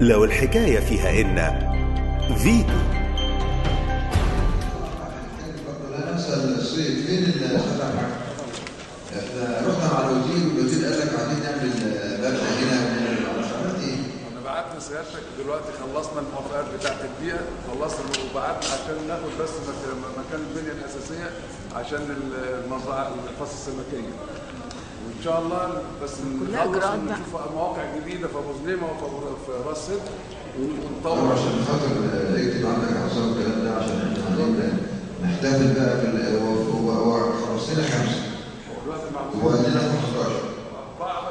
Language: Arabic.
لو الحكاية فيها إن فيتو فين إحنا رحنا مع قال لك عايزين نعمل إيه؟ أنا بعت لسيادتك دلوقتي خلصنا الموافقات بتاعت البيئة خلصنا وبعت عشان ناخد بس مك- مكان البنية الأساسية عشان المزرعة الفصل السمكية وإن شاء الله بس نخلص. ونشوف مواقع جديدة في أبو سليمه وفي راس سدر ونطور. عشان خاطر اكتب عندك حساب الكلام ده عشان إحنا عايزين نحتفل بقى في ال- هو هو هو خلص لنا خمسة. دلوقتي مع وقال لنا 15 أربعة